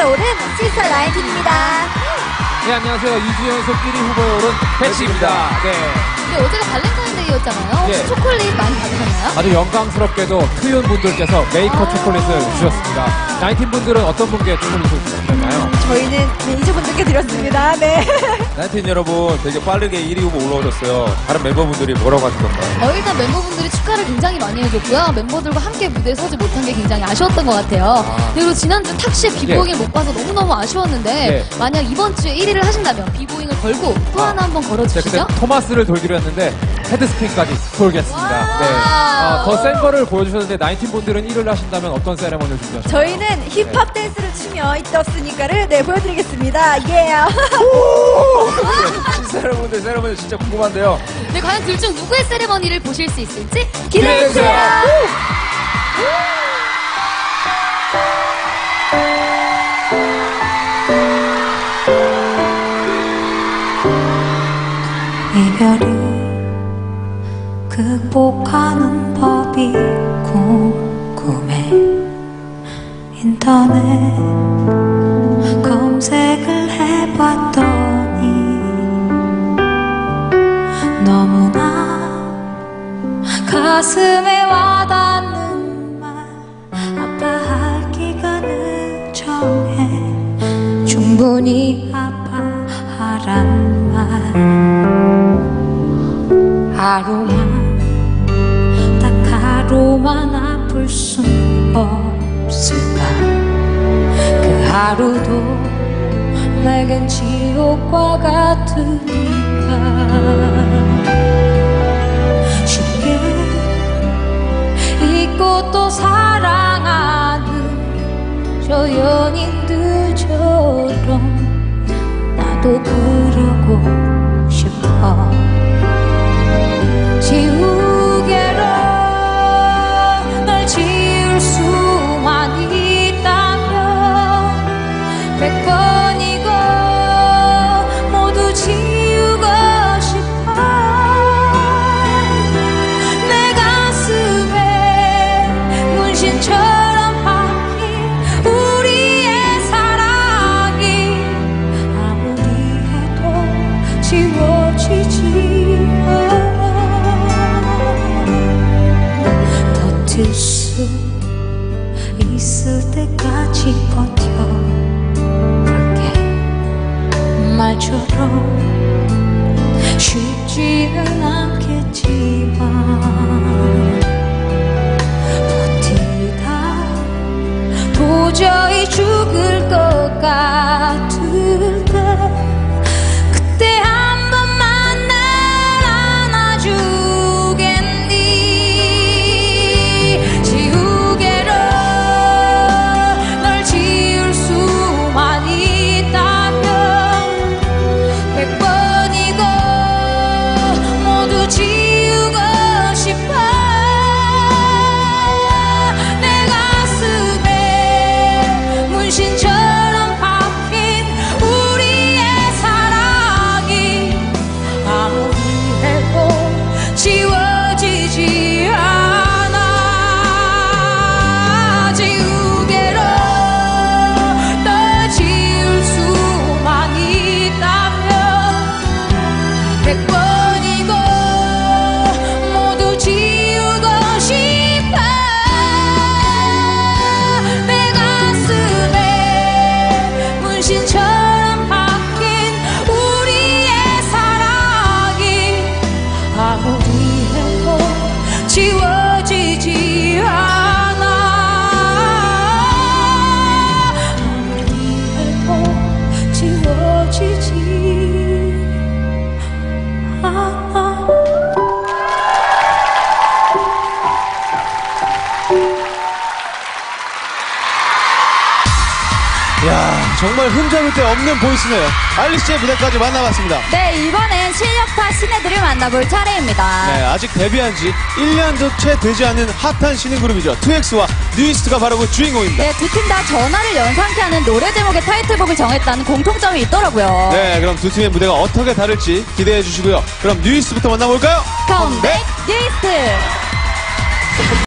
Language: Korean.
후보에 오른 씨스타 나인틴입니다. 네, 안녕하세요. 이주 연속 1위 후보에 오른 배치기입니다. 네, 네. 근데 어제가 발렌타인 혹시 예. 초콜릿 많이 받으셨나요? 아주 영광스럽게도 투윤 분들께서 메이커 초콜릿을 주셨습니다. 나인틴 분들은 어떤 분께 초콜릿을 주셨나요? 저희는 매니저 분들께 드렸습니다. 네. 나인틴 여러분 되게 빠르게 1위 후보 올라오셨어요. 다른 멤버분들이 뭐라고 하시던가요? 어, 일단 멤버분들이 축하를 굉장히 많이 해줬고요. 멤버들과 함께 무대에 서지 못한 게 굉장히 아쉬웠던 것 같아요. 그리고 지난주 탁 씨의 b-boying을 못 봐서 너무너무 아쉬웠는데 예. 만약 이번 주에 1위를 하신다면 b-boying을 걸고 또 아. 하나 한번 네, 걸어주시죠. 그때 토마스를 돌기로 했는데 headspin까지 돌겠습니다. 와. 네. 아, 더 센 거를 보여주셨는데 나인틴 분들은 1위를 하신다면 어떤 세레머니를 준비하셨나요? 저희는 힙합 댄스를 추며 있다 없으니까를 네, 보여드리겠습니다. 예. 세러분들 세러분들 진짜 궁금한데요. 네, 과연 둘 중 누구의 세레머니를 보실 수 있을지 기대해주세요. 이별을 극복하는 법이 궁금해. 인터넷 검색을 해봤더니 너무나 가슴에 와닿는 말 아파하기가 늦정해. 충분히 아파하란 말. 딱 하루만 아플 순 없을까? 그 하루도 내겐 지옥과 같으니까. 쉽게 잊고 또 사랑하는 저 연인들처럼 나도 그러고 싶어. 지우 있을 때까지 버텨볼게. 말처럼 쉽지는 않겠지만 버티다 도저히 죽을 것 같을 때 정말 흠잡을 데 없는 voice네요. 알리씨의 무대까지 만나봤습니다. 네, 이번엔 실력파 신예들을 만나볼 차례입니다. 네, 아직 데뷔한 지 1년도 채 되지 않은 핫한 신인 그룹이죠. 2X와 뉴이스트가 바로 그 주인공입니다. 네, 두 팀 다 전화를 연상케 하는 노래 제목의 타이틀곡을 정했다는 공통점이 있더라고요. 네, 그럼 두 팀의 무대가 어떻게 다를지 기대해 주시고요. 그럼 뉴이스트부터 만나볼까요? 컴백 뉴이스트!